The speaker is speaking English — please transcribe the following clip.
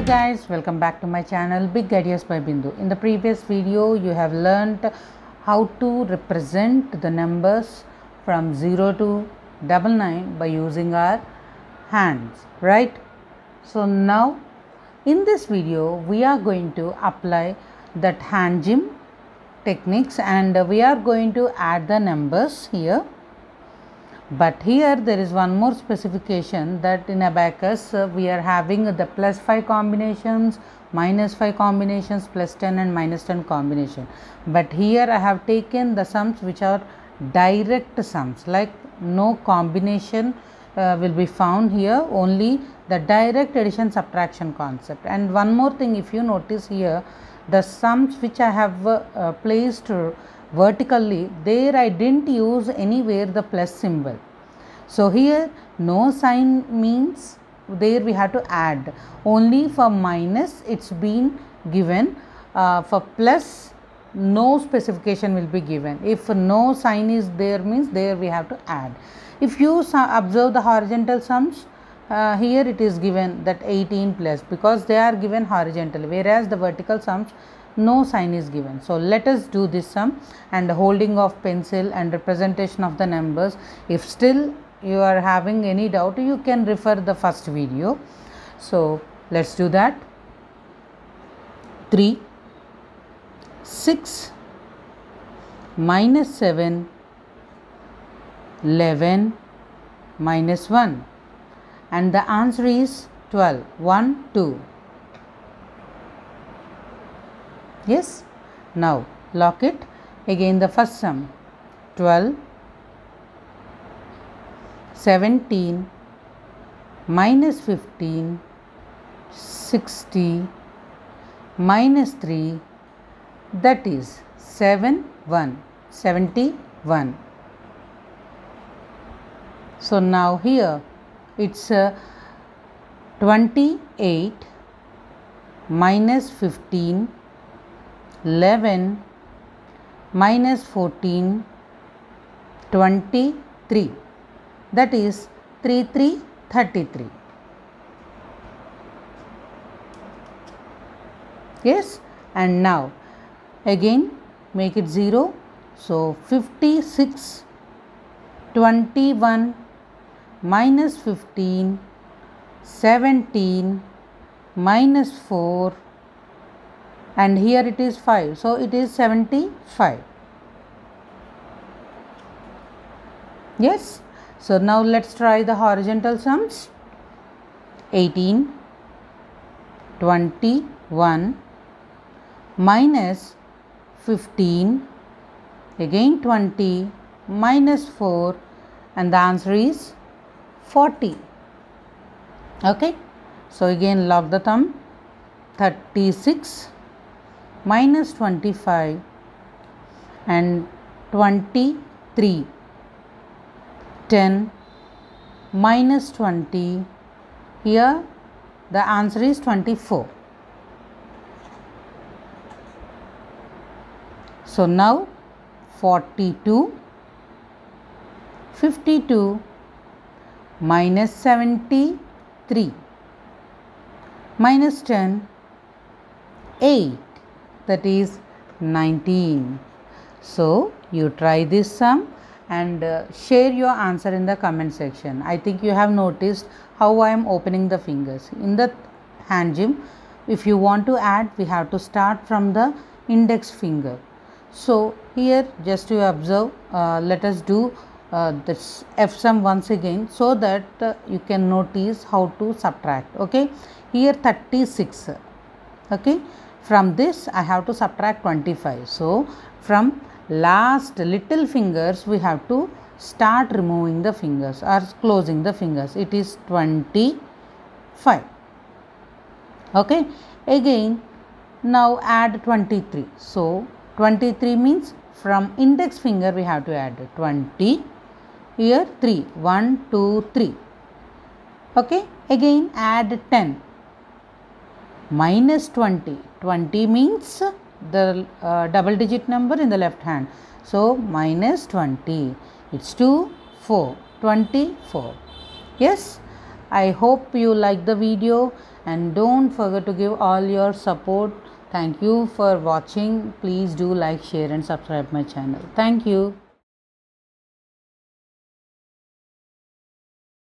Hello guys, welcome back to my channel Big Ideas by Bindu. In the previous video, you have learnt how to represent the numbers from 0 to double nine by using our hands, right? So now in this video, we are going to apply that hand gym techniques and we are going to add the numbers here but here there is one more specification that in abacus uh, we are having the plus 5 combinations minus 5 combinations plus 10 and minus 10 combination. But here i have taken the sums which are direct sums like no combination uh, will be found here only the direct addition subtraction concept. And one more thing if you notice here the sums which i have uh, placed vertically there I didn't use anywhere the plus symbol. So here no sign means there we have to add. Only for minus it's been given uh, for plus no specification will be given. If no sign is there means there we have to add. If you observe the horizontal sums uh, here it is given that 18 plus because they are given horizontally whereas the vertical sums no sign is given. So, let us do this sum and the holding of pencil and representation of the numbers. If still you are having any doubt, you can refer the first video. So, let us do that. 3, 6, minus 7, 11, minus 1 and the answer is 12, 1, 2. Yes. Now lock it. Again the first sum. 12 17 minus 15 60 minus 3 that is 7 1 71 so now here it's uh, 28 minus 15 11 minus 14 23 that is 3 3 33 yes? And now again make it 0 so 56 21 minus 15 17 minus 4 and here it is 5 so it is 75 yes. So now let's try the horizontal sums. 18 21 minus 15 again 20 minus 4 and the answer is 40 okay. So again log the thumb. 36 minus 25 and 23 10 minus 20 here the answer is 24 so now 42 52 minus 73 minus 10 8 that is 19. So, you try this sum and uh, share your answer in the comment section. I think you have noticed how I am opening the fingers. In the hand gym, if you want to add, we have to start from the index finger. So, here just to observe, uh, let us do uh, this F sum once again so that uh, you can notice how to subtract. Okay, here 36. Okay, from this I have to subtract 25. So, from last little fingers we have to start removing the fingers or closing the fingers. It is 25. Okay. Again now add 23. So, 23 means from index finger we have to add 20 here 3 1 2 3 okay again add 10 minus 20 20 means the uh, double digit number in the left hand. So minus 20 it's 2 4 24 yes? I hope you like the video and don't forget to give all your support. Thank you for watching. Please do like share and subscribe my channel. Thank you